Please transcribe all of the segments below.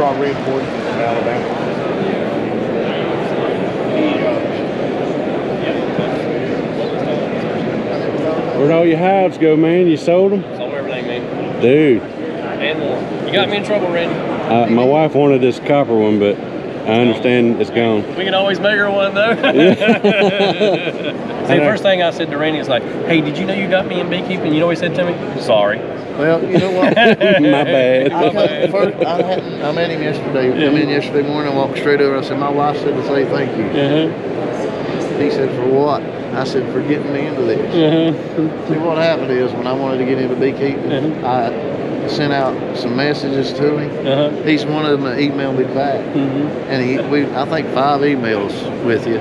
brought red from Alabama. Where'd all your hives go, man? You sold them? Sold everything, man. Dude, And more. You got me in trouble, Randy. uh, my wife wanted this copper one, but I understand it's gone. We can always make her one, though. See, the first thing I said to Randy was like, hey, did you know you got me in beekeeping? You know what he said to me? Sorry. Well, you know what? My bad. I, come, first, I, hadn't, I met him yesterday. Come in yesterday morning, I walked straight over. I said, my wife said to say thank you. Uh-huh. He said, for what? I said, for getting me into this. Uh-huh. See, what happened is when I wanted to get into beekeeping, Mhm. I sent out some messages to him. Uh-huh. He's one of them that emailed me back. Mhm. And he, we, I think five emails with you.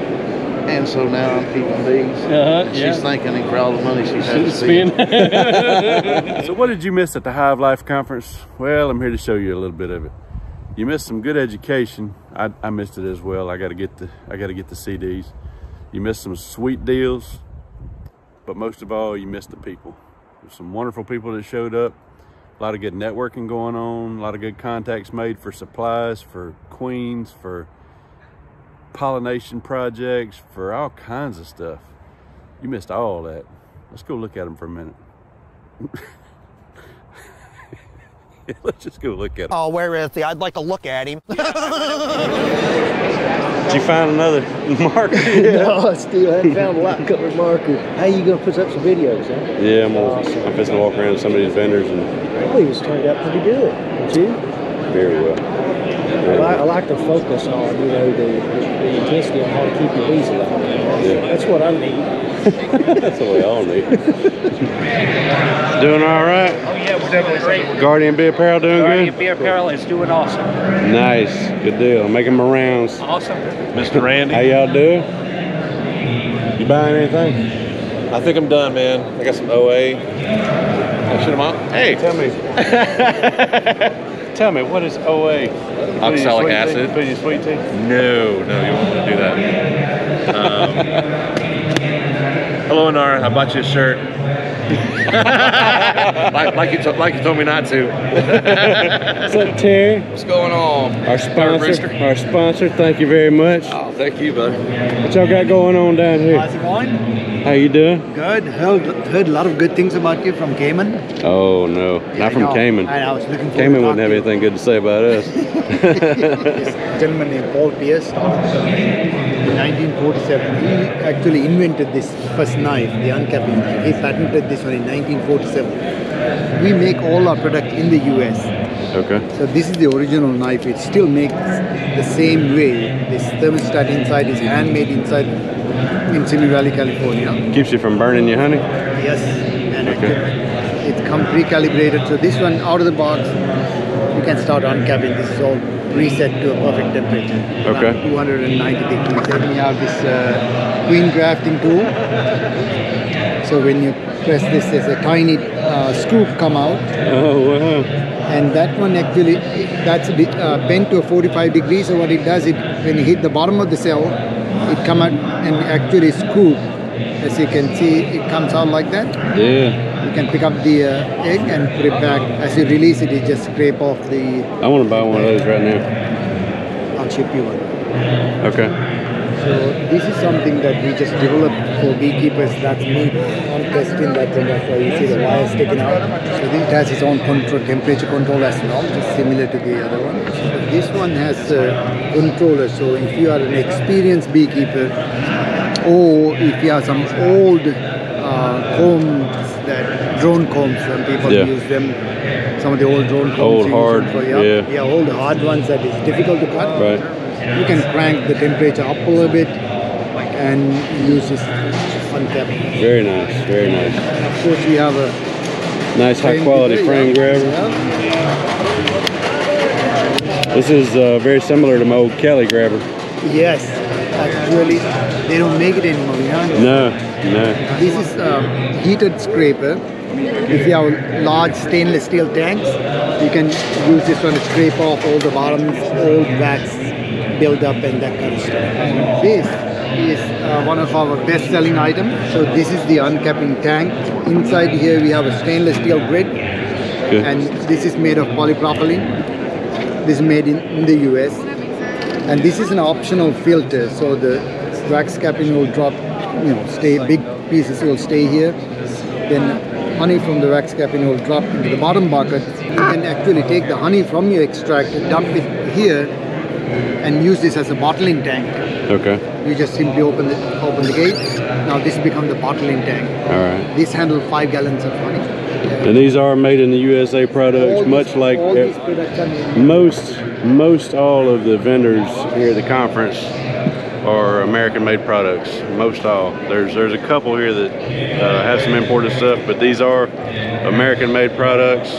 And so now I'm keeping bees. Uh-huh, And yeah. She's thanking him for all the money she's had to spend. So what did you miss at the Hive Life Conference? Well, I'm here to show you a little bit of it. You missed some good education. I, I missed it as well. I gotta get the I gotta get the CDs. You missed some sweet deals, but most of all, you missed the people. There's some wonderful people that showed up. A lot of good networking going on. A lot of good contacts made for supplies, for queens, for pollination projects, for all kinds of stuff. You missed all that. Let's go look at them for a minute. Let's just go look at them. Oh, where is he? I'd like to look at him. Did you find another marker? no, I still haven't found a lot covered marker. How you gonna put up some videos, huh? Yeah, I'm, gonna, I'm just gonna walk around with some of these vendors and I believe it's turned out pretty good, don't you? very well. I like, I like to focus on, you know, the, the intensity on how to keep your bees alive. Yeah. That's what I need. That's what we all need. doing all right? Oh yeah, we're doing great. Guardian Bee Apparel doing Guardian good? Bee Apparel is doing awesome. Nice, good deal. Making my rounds. Awesome. Mr. Randy. How y'all doing? You buying anything? I think I'm done, man. I got some OA. Actually, I'm. Hey, Tell me. Tell me, what is OA? Oxalic acid. Put in your sweet tea? No, no, you won't want to do that. Um, hello, Nara. I bought you a shirt. like, like, you to, like you told me not to. What's up, Terry? What's going on? Our sponsor. Our sponsor. Thank you very much. Oh, thank you, buddy. What y'all got going on down here? How's it going? How you doing? Good. Heard, heard a lot of good things about you from Kamon. Oh no, Yeah, I not from know. Kamon. And I was looking forward Kamon wouldn't have anything good to say about us. this gentleman named Paul Pierce started in 1947. He actually invented this first knife, the uncapping knife. He patented this one in 1947. We make all our product in the US. okay. So this is the original knife. It still makes the same way. This thermostat inside is handmade inside in Simi Valley, California. Keeps you from burning your honey. Yes, and Okay. it, it come pre-calibrated. So this one out of the box, you can start uncapping. This is all preset to a perfect temperature. Okay. 290 degrees. Then we have this uh, queen grafting tool. So when you press this, there's a tiny uh, scoop come out. Oh wow. And that one actually, that's uh, bent to a 45 degrees. So what it does, it when you hit the bottom of the cell, it come out and actually scoop. As you can see, it comes out like that. Yeah. You can pick up the uh, egg and put it back. As you release it, you just scrape off the. I want to buy one of those right now. I'll ship you one. Okay. So this is something that we just developed for beekeepers. That's me. I'm testing that, and that's why you see the wires sticking out. So this has its own control, temperature control as well, just similar to the other one. But this one has a controller. So if you are an experienced beekeeper, or if you have some old uh, that drone combs, some people Yeah. use them. Some of the old drone combs. Old, hard, for, yeah. yeah, old hard ones that is difficult to cut. Right. You can crank the temperature up a little bit and use this uncapped. Very nice. Very nice. Of course, we have a Nice high quality frame grabber. This is uh, very similar to my old Kelly grabber. Yes, actually, they don't make it anymore. Yeah? No, no. This is a heated scraper. If you have large stainless steel tanks, you can use this one to scrape off all the bottoms, old wax build up and that kind of stuff. This is uh, one of our best-selling items. So this is the uncapping tank. Inside here we have a stainless steel grid, Good. and this is made of polypropylene. This is made in, in the US. And this is an optional filter, so the wax capping will drop, you know, stay, big pieces will stay here. Then honey from the wax capping will drop into the bottom bucket. You can actually take the honey from your extract dump it here and use this as a bottling tank. Okay. You just simply open the, open the gate. Now this becomes the bottling tank. All right. This handles five gallons of honey. And these are made in the USA products, All much these- like all these products most most all of the vendors here at the conference are American made products. Most all. There's there's a couple here that uh, have some imported stuff, but these are American made products.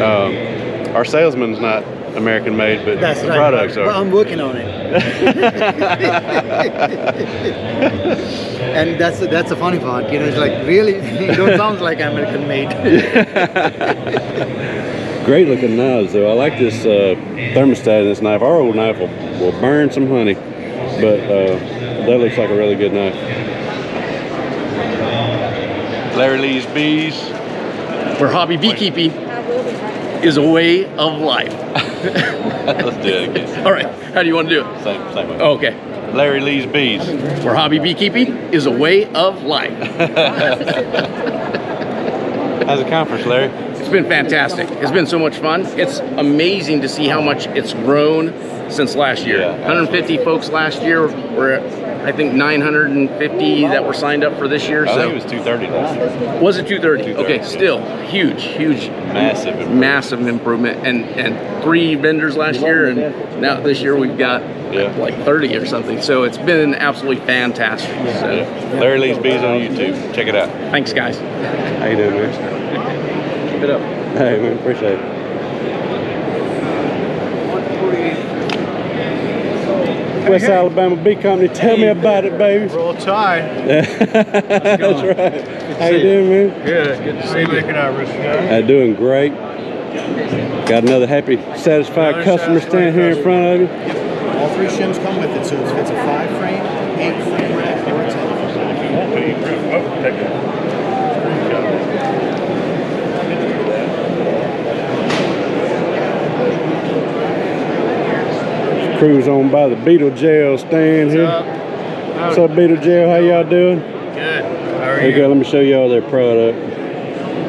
Um, our salesman's not American made, but That's the right. products but are. I'm working on it. and that's that's a funny part. You know, it's like really, it don't sound like American made. Great looking knives though. I like this uh, thermostat in this knife. Our old knife will, will burn some honey, but uh, that looks like a really good knife. Larry Lee's Bees. Where hobby beekeeping is a way of life. Let's do it again. All right, how do you want to do it? Same, same way. Okay. Larry Lee's Bees. Where hobby beekeeping is a way of life. How's the conference, Larry? It's been fantastic. It's been so much fun. It's amazing to see how much it's grown since last year. Yeah, 150 folks last year. We're I think 950 that were signed up for this year. I so think it was 230 last year. was it 230? 230. Okay, still huge, huge, Massive. improvement. massive improvement. And and three vendors last year, and now this year we've got Yeah. like 30 or something. So it's been absolutely fantastic. So Yeah. Larry Lee's Bees on YouTube. Check it out. thanks, guys. How you doing, man? Keep it up. Hey, man, appreciate it. West Alabama Bee Company, tell me about it, baby. Roll Tide. That's right. How you doing, man? Good. Good to see you. Making our risk Uh, doing great. Got another happy, satisfied Another customer satisfied standing here in front of you. All three shims come with it, so it's, it's a five frame, eight frame rack, or it's a Cruise on by the Beetle Jail stand here. What's up, Beetle Jail? How y'all doing? Good. How are you go. Let me show y'all their product.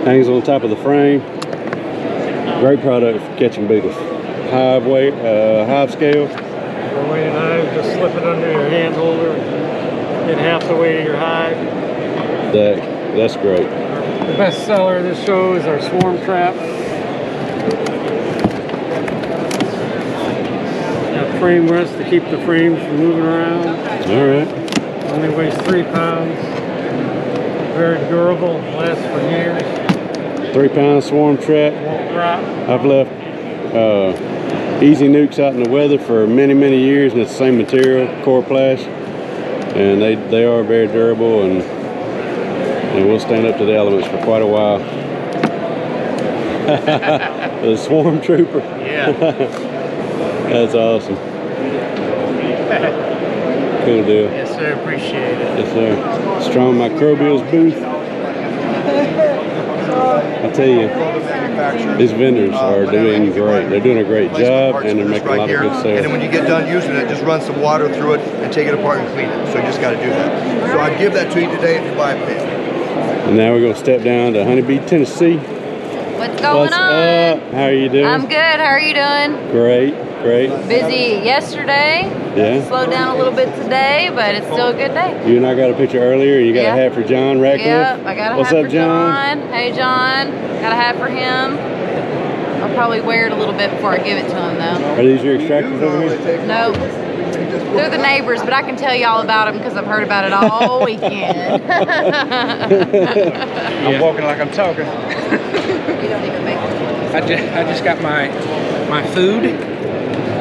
Hangs on top of the frame. Great product for catching beetles. Hive weight, uh, hive scale. For weighted hive, just slip it under your hand holder, get half the weight of your hive. That that's great. The best seller of this show is our swarm trap. Got frame rest to keep the frames from moving around. All right. Only weighs three pounds. Very durable, lasts for years, Three pound swarm trap. won't drop. I've left uh, easy nukes out in the weather for many, many years, and it's the same material, Coroplast, and they they are very durable and and will stand up to the elements for quite a while. the swarm trooper. Yeah. That's awesome. Cool deal. Yes, sir. Appreciate it. Yes, sir. Strong Microbials booth. I tell you, these vendors are doing great. They're doing a great job, and they're making a lot of good sales. And then when you get done using it, just run some water through it and take it apart and clean it. So you just got to do that. So I'd give that to you today if you buy a pin. And now we're gonna step down to Honeybee, Tennessee. What's going What's on? up? How are you doing? I'm good. How are you doing? Great, great. Busy yesterday. Yeah. Slowed down a little bit today, but it's still a good day. You and I got a picture earlier. You got Yeah. a hat for John Ratcliffe. Yep, I got a What's hat up, for John? John. Hey, John. Got a hat for him. I'll probably wear it a little bit before I give it to him, though. Are these your extractors over here? Nope. They're the neighbors, but I can tell you all about them because I've heard about it all weekend. I'm walking like I'm talking. you don't even make it. I just, I just got my my food.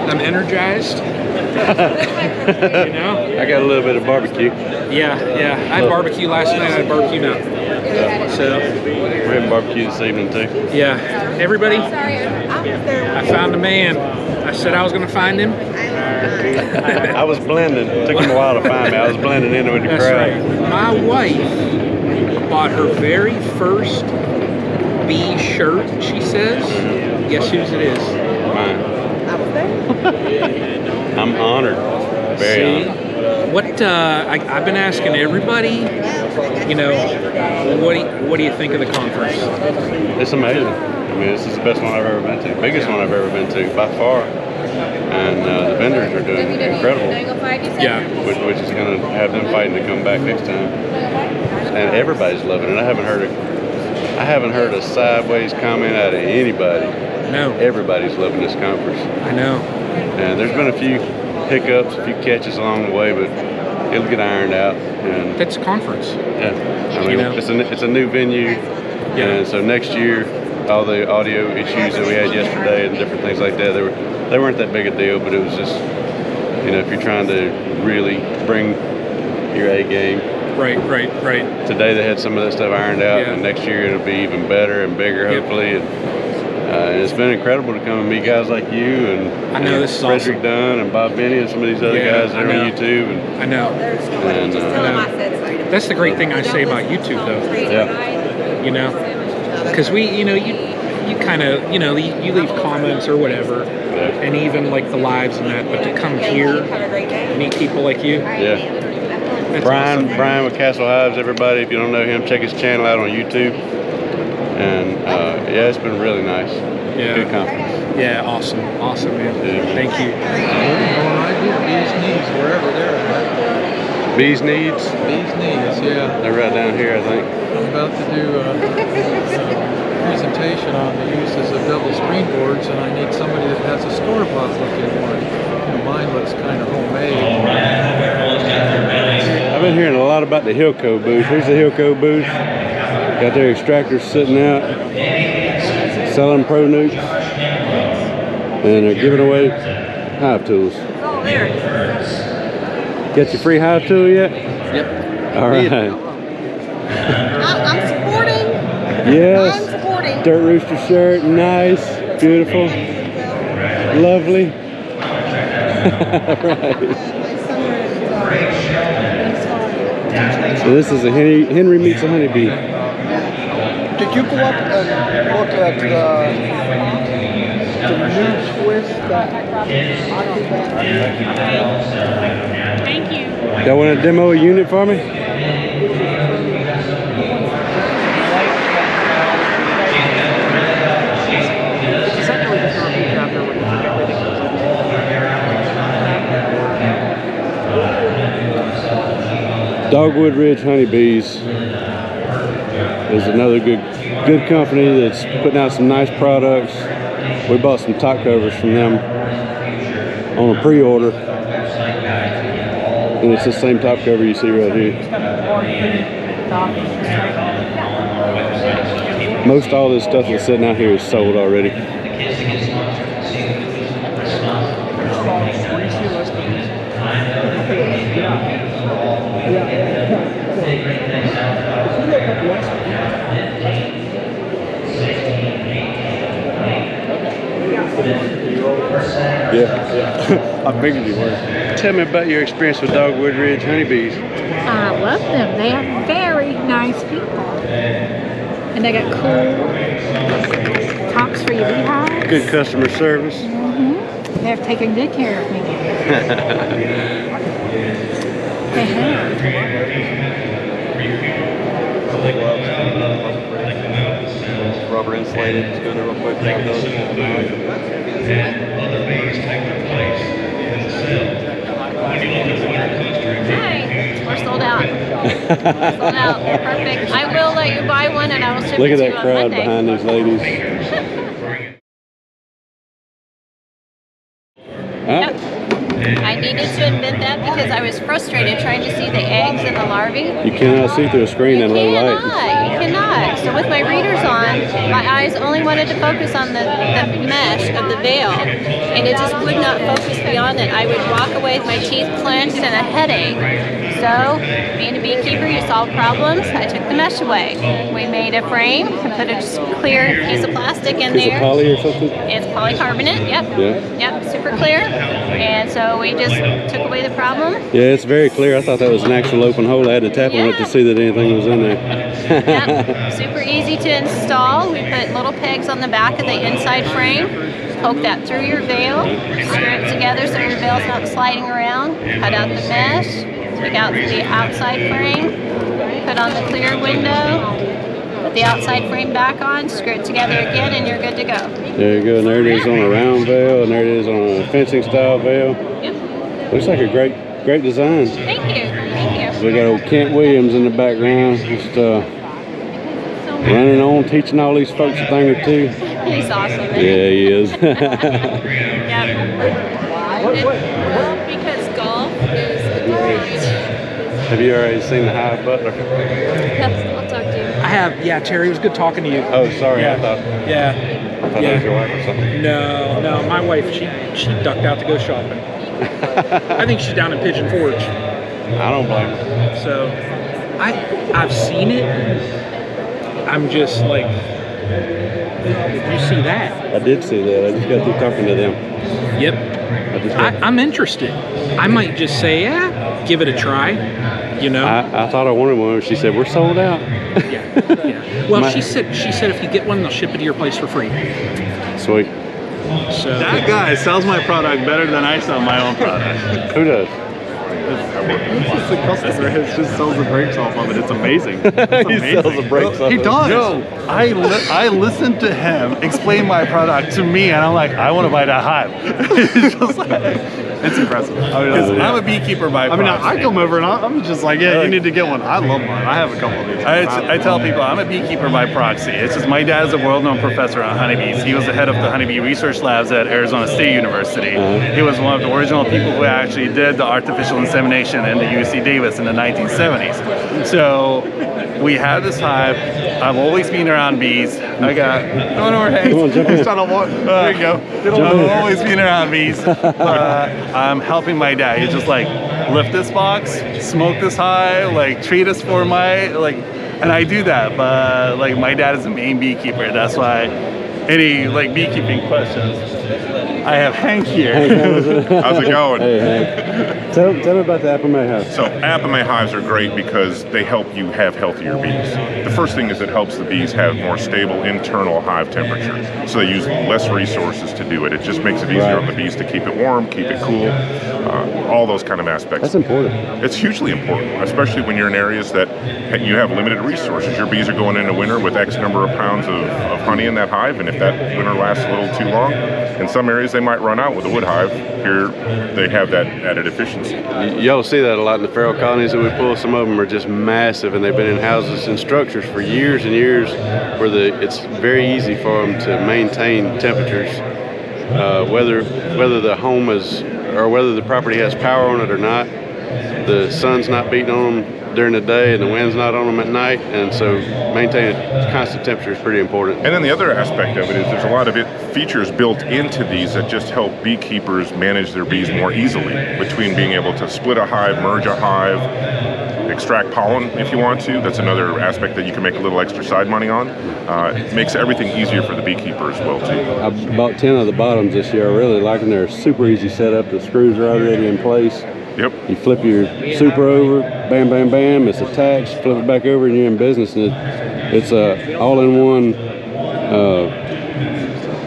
I'm energized. you know? I got a little bit of barbecue. Yeah, yeah. I had barbecue last night. I had barbecue now. So, We're having barbecue this evening too. yeah. Everybody, I found a man. I said I was going to find him. I was blending. It took him a while to find me. I was blending in with the That's crowd. right. My wife bought her very first B shirt, she says. Guess whose it is? Mine. I'm honored. Very See? honored. What uh, I, I've been asking everybody, you know, what do you, what do you think of the conference? It's amazing. I mean, this is the best one I've ever been to. Biggest one I've ever been to by far. And uh, the vendors are doing incredible. Yeah. Which, which is going to have them fighting to come back next time. And everybody's loving it. I haven't heard a, I haven't heard a sideways comment out of anybody. No. Everybody's loving this conference. I know. And there's been a few hiccups, a few catches along the way, but it'll get ironed out. And That's a conference. yeah, I mean, You know? it's a it's a new venue, Yeah. and so next year, all the audio issues that we had yesterday and different things like that, they were they weren't that big a deal, but it was just, you know, if you're trying to really bring your A game. Right, right, right. Today they had some of that stuff ironed out, Yeah. and next year it'll be even better and bigger, Yep. hopefully. And, uh, and it's been incredible to come and meet guys like you and I know, and this is Frederick Dunn and Bob Binnie and some of these other Yeah, guys that are on YouTube. And, I know. and uh, That's the great thing I say about YouTube, though. yeah, You know, because we, you know, you you kind of, you know, you, you leave comments or whatever, and even like the lives and that. But to come here, meet people like you, yeah. that's Brian, awesome. Brian with Castle Hives. Everybody, if you don't know him, check his channel out on YouTube. And uh, yeah, it's been really nice. Yeah. Good conference. Yeah, awesome, awesome, man. Thank you. Bees needs. wherever they're at. Bees Needs. Bees knees, yeah. They're right down here, I think. I'm about to do a, a presentation on the uses of double springboards, and I need somebody that has a store-bought looking one. You know, mine looks kind of homemade. I've been hearing a lot about the Hilco booth. Here's the Hilco booth. Got their extractors sitting out, selling pro nukes, and they're giving away hive tools. Oh, there. Get your free hive tool yet? Yep. All right. I'm supporting. Yes. I'm supporting. Dirt Rooster shirt, nice, beautiful, lovely. right. So uh, this is a Henry, Henry meets a honeybee. Did you go up and look at the, the new twist that Thank you. Y'all want to demo a unit for me? Dogwood Ridge Honeybees is another good good company that's putting out some nice products. We bought some top covers from them on a pre-order. And it's the same top cover you see right here. Most all this stuff that's sitting out here is sold already. I figured you were. Tell me about your experience with Dogwood Ridge honeybees. I love them. They are very nice people. And they got cool talks for your beehive. Good customer service. hmm They have taken good care of me. They have. Rubber insulated. Just go there real quick. grab those. Hi. We're sold out. sold out. Perfect. I will let you buy one and I will ship Look it at to that you on crowd Monday. behind these ladies. Huh? I needed to invent that because I was frustrated trying to see the eggs and the larvae. You cannot see through a screen in low light. cannot. You cannot. So with my my eyes only wanted to focus on the, the mesh of the veil, and it just would not focus beyond it. I would walk away with my teeth clenched and a headache. So, being a beekeeper, you solve problems. I took the mesh away. We made a frame and put a clear piece of plastic in Is it there. poly or something? It's polycarbonate. Yep. Yeah. Yep. Super clear. And so we just took away the problem. Yeah, it's very clear. I thought that was an actual open hole. I had to tap on it to see that anything was in there. Yep, super easy to install. We put little pegs on the back of the inside frame, poke that through your veil, screw it together so your veil's not sliding around, cut out the mesh, take out the outside frame, put on the clear window, the outside frame back on, screw it together again, and you're good to go. There you go. And there it is on a round veil, and there it is on a fencing style veil. Yep. Looks like a great, great design. Thank you. Thank you. We got old Kent Williams in the background, just uh, running on, teaching all these folks a thing or two. He's awesome. Yeah, he is. Well, because golf is Have you already seen the Hive Butler? I have. Yeah, Terry, it was good talking to you. Oh, sorry. Yeah. I thought. Yeah. I thought yeah. that was your wife or something. No, no, my wife, she she ducked out to go shopping. I think she's down in Pigeon Forge. I don't blame her. So, I I've seen it. I'm just like, did you see that? I did see that. I just got through talking to them. Yep. I I'm interested. I might just say, yeah, give it a try. You know. I, I thought I wanted one. She said we're sold out. Yeah. Well, my- she said she said if you get one, they'll ship it to your place for free. Sweet. So That guy sells my product better than I sell my own product. Who does? It's just a customer. He just sells the brakes off of it. It's amazing. It's He sells the brakes off He does. Yo. I li- I listened to him explain my product to me, and I'm like, I want to buy that hive. it's just like, it's impressive. I mean, yeah. I'm a beekeeper by. I mean, I-. I come over and I'm just like, yeah, you need to get one. I love one. I have a couple of these. I, I tell people I'm a beekeeper by proxy. It's just my dad's a world-known professor on honeybees. He was the head of the honeybee research labs at Arizona State University. He was one of the original people who actually did the artificial insemination in the UC Davis in the 1970s. So we had this hive. I've always been around bees. I got no no Hank. Come on, jump in. Of one. There you go. I've always been around bees. Uh, I'm helping my dad. He's just like lift this box, smoke this high, like treat us for my like, and I do that. But like my dad is the main beekeeper. That's why any like beekeeping questions, I have Hank here. How's it going? Hey, Hank. Tell, tell me about the ApiMaye house. So ApiMaye hives are great because they help you have healthier bees. The first thing is it helps the bees have more stable internal hive temperature. So they use less resources to do it. It just makes it easier Right. on the bees to keep it warm, keep it cool, uh, all those kind of aspects. That's important. It's hugely important, especially when you're in areas that you have limited resources. Your bees are going into winter with X number of pounds of, of honey in that hive, and if that winter lasts a little too long, in some areas they might run out with a wood hive. Here, they have that added efficiency. Y- Y'all see that a lot in the feral colonies that we pull. Some of them are just massive, and they've been in houses and structures for years and years, where the it's very easy for them to maintain temperatures, uh, whether whether the home is or whether the property has power on it or not. The sun's not beating on them during the day, and the wind's not on them at night, and so maintaining constant temperature is pretty important. And then the other aspect of it is there's a lot of it features built into these that just help beekeepers manage their bees more easily between being able to split a hive, merge a hive, extract pollen if you want to. That's another aspect that you can make a little extra side money on. Uh, it makes everything easier for the beekeeper as well too. I bought 10 of the bottoms this year. I really like them. They're super easy setup. The screws are already in place. Yep. You flip your super over, bam, bam, bam. It's attached. Flip it back over, and you're in business. And it, it's a all-in-one. Uh,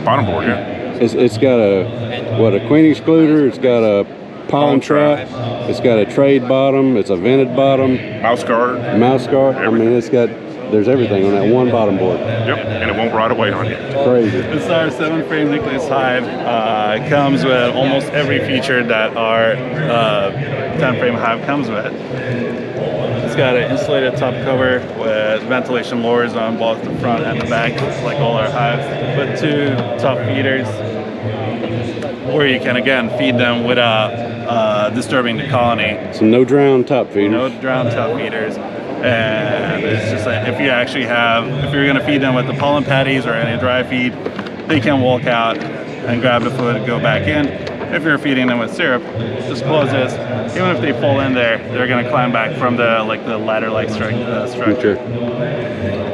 Bottom board, yeah. It's, it's got a what a queen excluder. It's got a pollen trap. It's got a trade bottom. It's a vented bottom. Mouse guard. Mouse guard. I mean, it's got. There's everything on that one bottom board. Yep. And it won't rot away on you. Crazy. This is our seven frame nucleus hive. Uh, it comes with almost every feature that our uh, 10 frame hive comes with. It's got an insulated top cover with ventilation lowers on both the front and the back, like all our hives, with two top feeders where you can again feed them without uh, disturbing the colony. So no drown top feeders. No drown top feeders. And it's just like if you actually have, if you're gonna feed them with the pollen patties or any dry feed, they can walk out and grab the food and go back in. If you're feeding them with syrup, just close this. Even if they fall in there, they're gonna climb back from the like the ladder-like stru- uh, structure.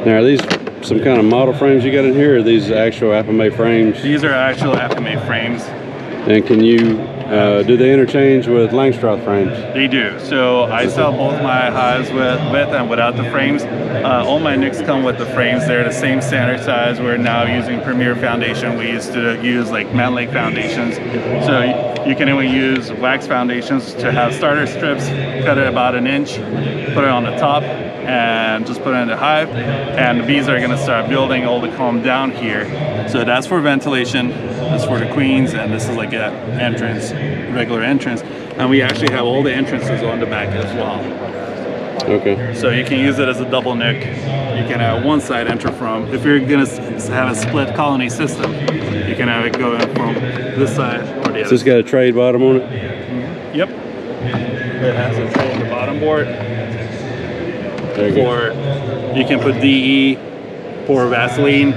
Now, are these some kind of model frames you got in here, or are these actual ApiMaye frames? These are actual FMA frames. And can you uh, do the interchange with Langstroth frames? They do. So I sell both my hives with, with and without the frames. Uh, all my nicks come with the frames. They're the same standard size. We're now using Premier Foundation. We used to use like Mann Lake foundations. So you, can even use wax foundations to have starter strips, cut it about an inch, put it on the top, and just put it in the hive. And the bees are gonna start building all the comb down here. So that's for ventilation, that's for the queens, and this is like a entrance, regular entrance. And we actually have all the entrances on the back as well. Okay. So you can use it as a double nick. You can have one side enter from, if you're gonna have a split colony system, you can have it go from this side or the Has other. this got a trade bottom on it? Yep. It has a trade bottom board. Very good. Or you can put DE, pour Vaseline,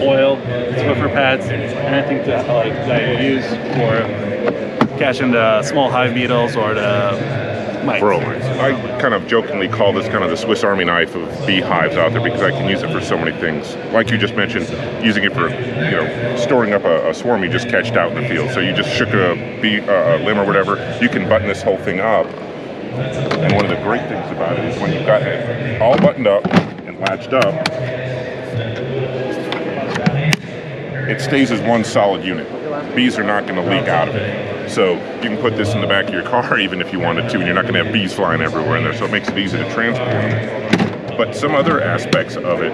oil, Swiffer pads, anything to, like, that you use for catching the small hive beetles or the mites. Bro, I kind of jokingly call this kind of the Swiss Army knife of beehives out there because I can use it for so many things. Like you just mentioned, using it for, you know, storing up a, a swarm you just catched out in the field. So you just shook a bee uh, limb or whatever, you can button this whole thing up. And one of the great things about it is when you've got it all buttoned up and latched up, it stays as one solid unit. Bees are not going to leak out of it. So you can put this in the back of your car even if you wanted to, and you're not going to have bees flying everywhere in there. So it makes it easy to transport. But some other aspects of it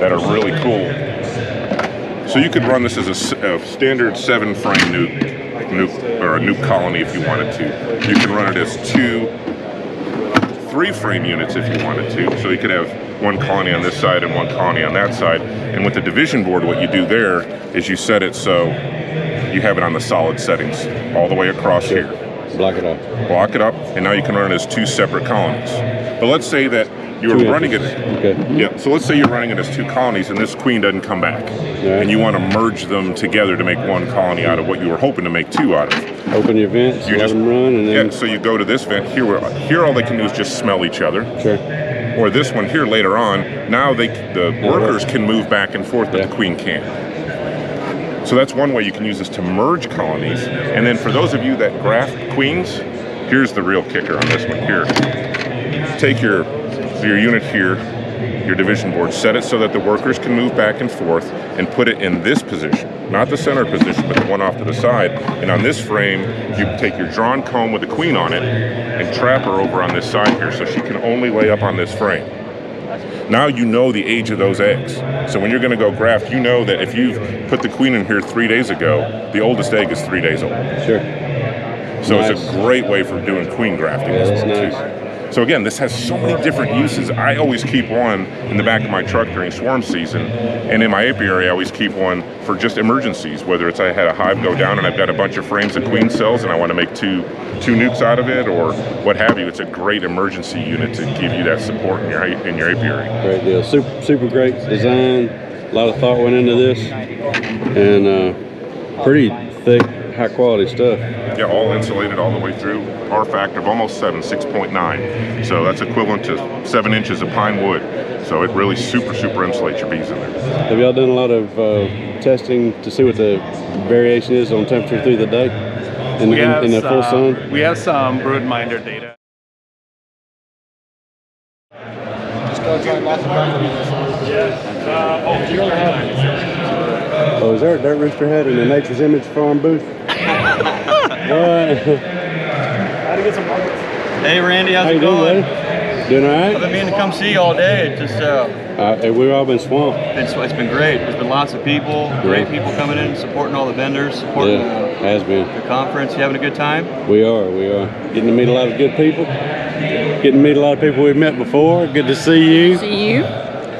that are really cool. So you could run this as a standard seven frame nuke, nuke or a nuke colony if you wanted to. You can run it as two three frame units if you wanted to. So you could have one colony on this side and one colony on that side. And with the division board, what you do there is you set it so you have it on the solid settings all the way across here. Block it up. Block it up, and now you can run it as two separate colonies. But let's say that you're running it. Okay. Yeah. So let's say you're running it as two colonies, and this queen doesn't come back, and you want to merge them together to make one colony out of what you were hoping to make two out of. Open your vents, You let just- them run, and then Yeah, so you go to this vent here. Where, here, all they can do is just smell each other. Sure. Or this one here later on. Now they the workers can move back and forth, but the queen can't. So that's one way you can use this to merge colonies. And then for those of you that graft queens, here's the real kicker on this one. Here, take your your unit here, your division board, set it so that the workers can move back and forth, and put it in this position, not the center position, but the one off to the side. And on this frame, you take your drawn comb with the queen on it, and trap her over on this side here, so she can only lay up on this frame. Now you know the age of those eggs. So when you're going to go graft, you know that if you've put the queen in here three days ago, the oldest egg is three days old. Sure. So it's a great way for doing queen grafting Yeah, as that's well nice. too. So again, this has so many different uses. I always keep one in the back of my truck during swarm season, and in my apiary, I always keep one for just emergencies. Whether it's I had a hive go down and I've got a bunch of frames of queen cells and I want to make two two nukes out of it, or what have you. It's a great emergency unit to give you that support in your in your apiary. Great deal. Super, super great design. A lot of thought went into this, and uh, pretty thick, high quality stuff. Yeah, all insulated all the way through. R factor of almost seven, 6.9. So that's equivalent to seven inches of pine wood. So it really super, super insulates your bees in there. Have y'all done a lot of uh, testing to see what the variation is on temperature through the day in, we in, have in the full some, sun? We have some broodminder data. Oh, is there a dirt rooster head in the Nature's Image Farm booth? What? Hey Randy, how's How it you doing, going? buddy? Doing all I've right? been meaning to come see you all day. It just uh, Uh, we've all been swamped. it's, it's been great. There's been lots of people, great people coming in, supporting all the vendors, supporting Yeah, has been. the, the conference. You having a good time? We are, we are. Getting to meet a lot of good people. Getting to meet a lot of people we've met before. Good to see you. See you.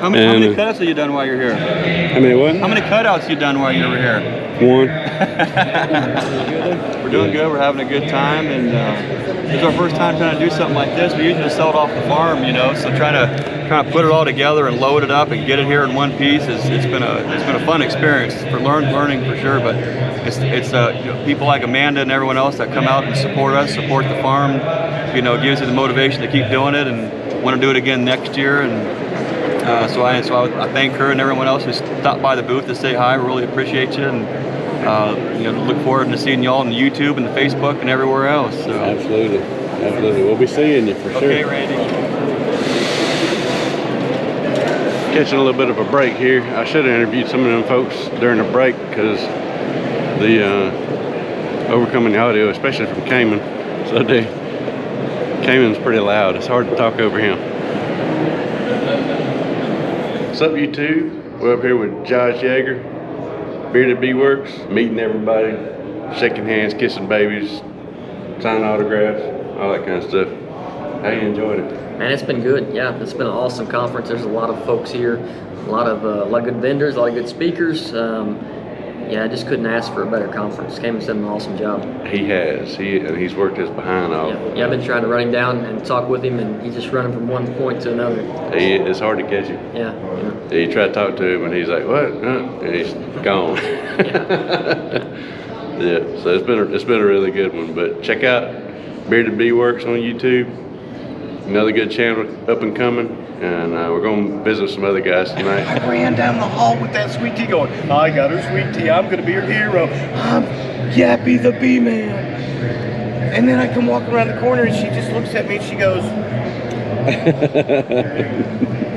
How many, how many cutouts have you done while you're here? How many what? How many cutouts have you done while you were here? One. We're doing good. We're having a good time, and uh, it's our first time trying to do something like this. We usually just sell it off the farm, you know. So trying to trying to put it all together and load it up and get it here in one piece is it's been a it's been a fun experience for learn learning for sure. But it's it's uh, you know, people like Amanda and everyone else that come out and support us, support the farm. You know, gives you the motivation to keep doing it and want to do it again next year. And Uh, so I so I, I thank her and everyone else who stopped by the booth to say hi. Really appreciate you, and uh, you know, look forward to seeing y'all on YouTube and the Facebook and everywhere else. So. Absolutely, absolutely. We'll be seeing you for Okay, sure. Randy. Catching a little bit of a break here. I should have interviewed some of them folks during the break because the uh, overcoming the audio, especially from Kamon. So the Kamon's pretty loud. It's hard to talk over him. What's up, YouTube? We're up here with Josh Yeager, Bearded Bee Works, meeting everybody, shaking hands, kissing babies, signing autographs, all that kind of stuff. How you enjoyed it? Man, it's been good. Yeah, it's been an awesome conference. There's a lot of folks here, a lot of uh, a lot of good vendors, a lot of good speakers. Um, yeah, I just couldn't ask for a better conference. Kamon's done an awesome job. He has. He and he's worked his behind off. Yeah, I've been trying to run him down and talk with him, and he's just running from one point to another. He, it's hard to catch him. Yeah, yeah. You try to talk to him, and he's like, "What?" And he's gone. yeah. So it's been a, it's been a really good one. But check out Bearded Bee Works on YouTube. Another good channel up and coming, and uh, we're going to visit some other guys tonight. I ran down the hall with that sweet tea going, I got her sweet tea. I'm going to be her hero. I'm Yappy the Bee Man. And then I come walking around the corner and she just looks at me and she goes,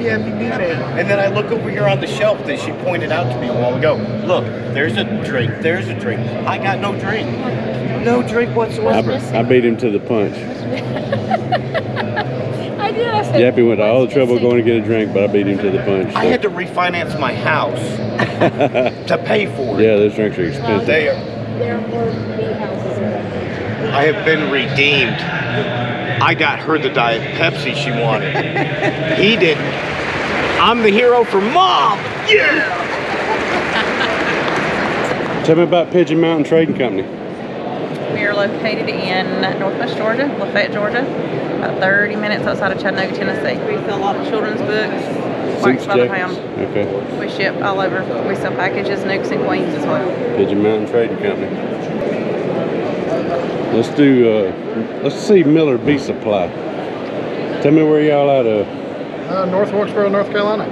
Yappy Bee Man. And then I look over here on the shelf that she pointed out to me a while ago. Look, there's a drink. There's a drink. I got no drink. No drink whatsoever. I, I beat him to the punch. I did. I Yappy went to all the trouble going to get a drink, but I beat him to the punch. I had to refinance my house to pay for it. yeah, those drinks are expensive. They are, there were bee houses around. I have been redeemed. I got her the Diet Pepsi she wanted. he didn't. I'm the hero for mom. Yeah. Tell me about Pigeon Mountain Trading Company. We are located in Northwest Georgia, Lafayette, Georgia, about 30 minutes outside of Chattanooga, Tennessee. We sell a lot of children's books, wax Suits, by the pound. Okay. We ship all over. We sell packages, nukes, and queens as well. Pigeon Mountain Trading Company. Let's do, uh, let's see Miller Bee Supply. Tell me where y'all out of. Uh, North Wilkesboro, North Carolina.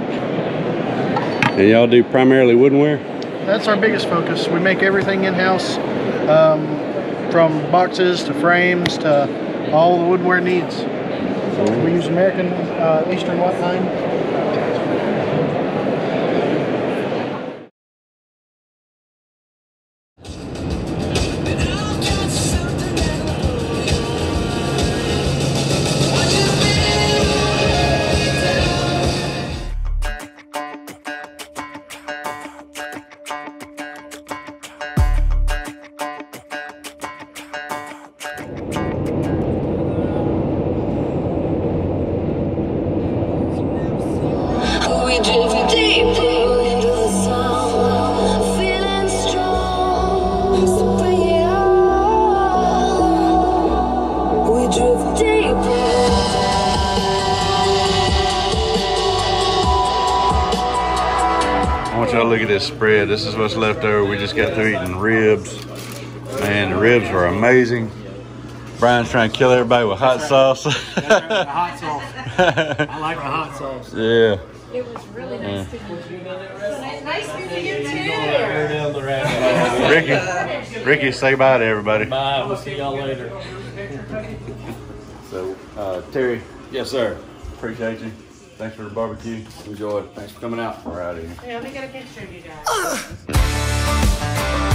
And y'all do primarily woodenware? That's our biggest focus. We make everything in-house, um, from boxes to frames to all the woodware needs. We use American uh, Eastern white pine. Spread. This left over. We just got through eating ribs. Man, the ribs were amazing. Brian's trying to kill everybody with hot sauce. hot sauce. I like the hot sauce. yeah. It was really nice to meet you. Nice meeting you too. Ricky, Ricky, say bye to everybody. Bye. We'll see y'all later. So, uh, Terry. Yes, sir. Appreciate you. Thanks for the barbecue. Enjoy it. Thanks for coming out. We're out of here. Yeah, let me get a picture of you guys.